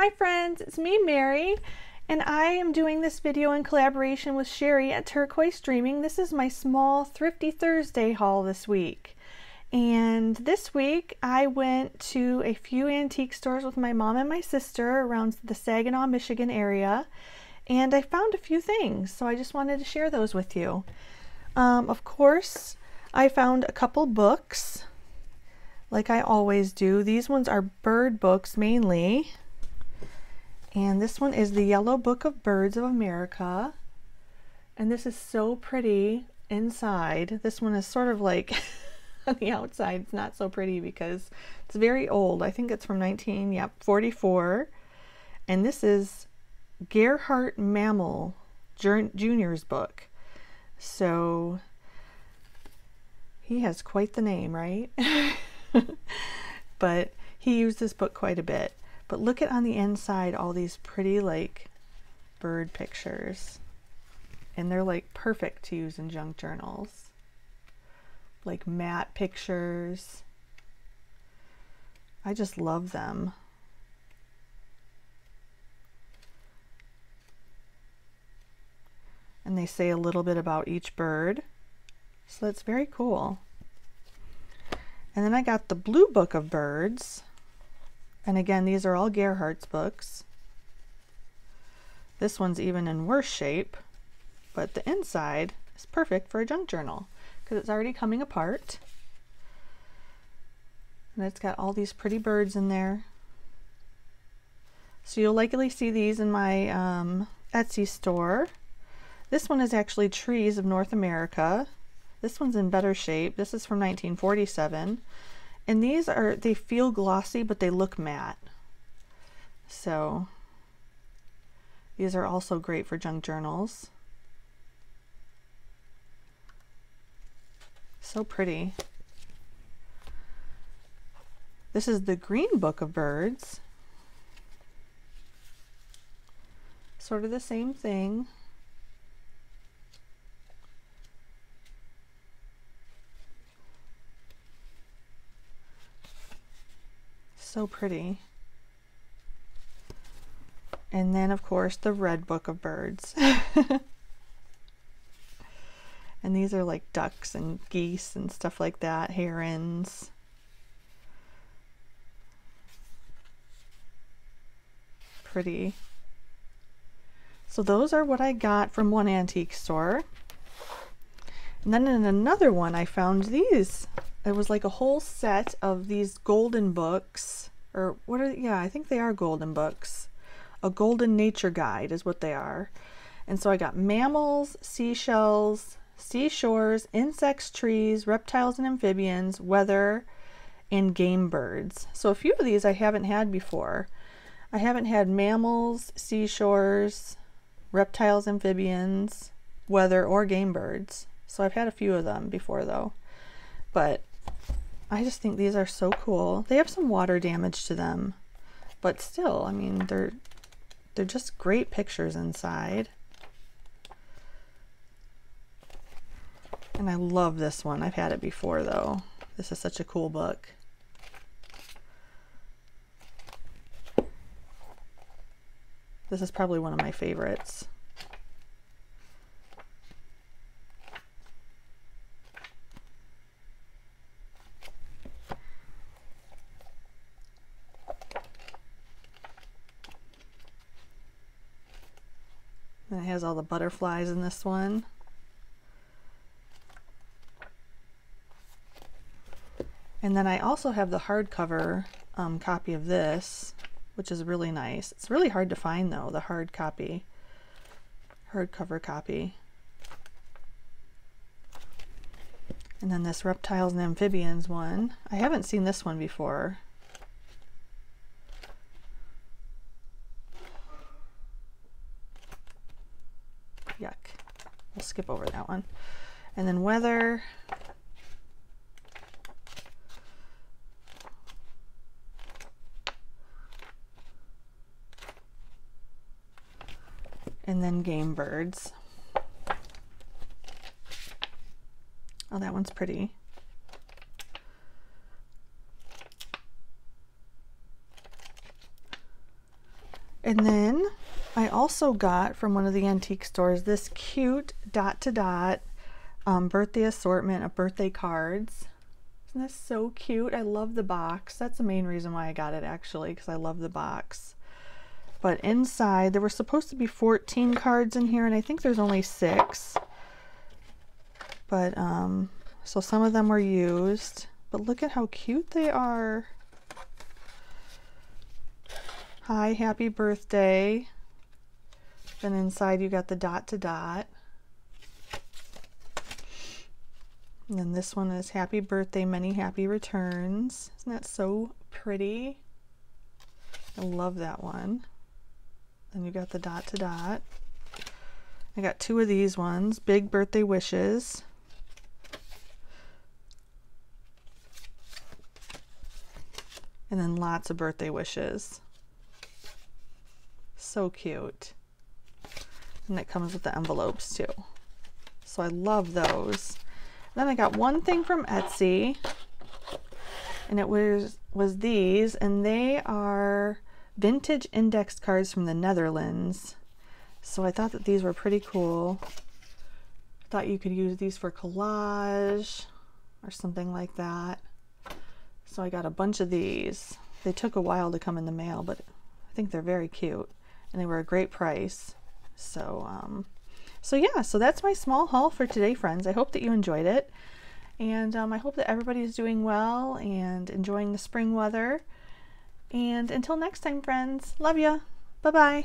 Hi friends, it's me Mary and I am doing this video in collaboration with Sheree at Turquoise Dreaming. This is my small Thrifty Thursday haul this week. And this week I went to a few antique stores with my mom and my sister around the Saginaw, Michigan area and I found a few things so I just wanted to share those with you. Um, of course I found a couple books like I always do. These ones are bird books mainly. And this one is the Yellow Book of Birds of America. And this is so pretty inside. This one is sort of like on the outside, it's not so pretty because it's very old. I think it's from 19, yep, 44. And this is Gerhardt Mammal Jr.'s book. So he has quite the name, right? but he used this book quite a bit. But look at on the inside all these pretty like bird pictures. And they're like perfect to use in junk journals. Like matte pictures. I just love them. And they say a little bit about each bird. So that's very cool. And then I got the Blue Book of Birds. And again, these are all Gerhardt's books. This one's even in worse shape, but the inside is perfect for a junk journal because it's already coming apart. And it's got all these pretty birds in there. So you'll likely see these in my um, Etsy store. This one is actually Trees of North America. This one's in better shape. This is from 1947. And these are, they feel glossy, but they look matte. So these are also great for junk journals. So pretty. This is the Green Book of Birds. Sort of the same thing. So pretty. And then, of course, the Red Book of Birds. and these are like ducks and geese and stuff like that, herons. Pretty. So those are what I got from one antique store. And then in another one, I found these it was like a whole set of these golden books or what are yeah i think they are golden books. A golden nature guide is what they are. And so i got mammals seashells seashores insects trees reptiles and amphibians weather and game birds. So a few of these i haven't had before. I haven't had mammals seashores reptiles amphibians weather or game birds. So i've had a few of them before though. But I just think these are so cool. They have some water damage to them, but still, I mean, they're they're just great pictures inside. And I love this one. I've had it before though. This is such a cool book. This is probably one of my favorites. And it has all the butterflies in this one. And then I also have the hardcover um, copy of this, which is really nice. It's really hard to find though, the hard copy, hardcover copy. And then this reptiles and amphibians one. I haven't seen this one before. Yuck. We'll skip over that one. And then weather. And then game birds. Oh, that one's pretty. And then I also got from one of the antique stores this cute dot to dot um, birthday assortment of birthday cards. Isn't this so cute? I love the box. That's the main reason why I got it actually, because I love the box. But inside, there were supposed to be 14 cards in here, and I think there's only six. But, um, so some of them were used. But look at how cute they are. Hi, happy birthday. Then inside you got the dot to dot. And then this one is happy birthday, many happy returns. Isn't that so pretty? I love that one. Then you got the dot to dot. I got two of these ones, big birthday wishes. And then lots of birthday wishes. So cute. And it comes with the envelopes too. So I love those. Then I got one thing from Etsy and it was was these and they are vintage index cards from the Netherlands. So I thought that these were pretty cool. I thought you could use these for collage or something like that. So I got a bunch of these. They took a while to come in the mail, but I think they're very cute and they were a great price. So, um, so yeah, so that's my small haul for today, friends. I hope that you enjoyed it. And um, I hope that everybody's doing well and enjoying the spring weather. And until next time, friends, love ya. Bye bye.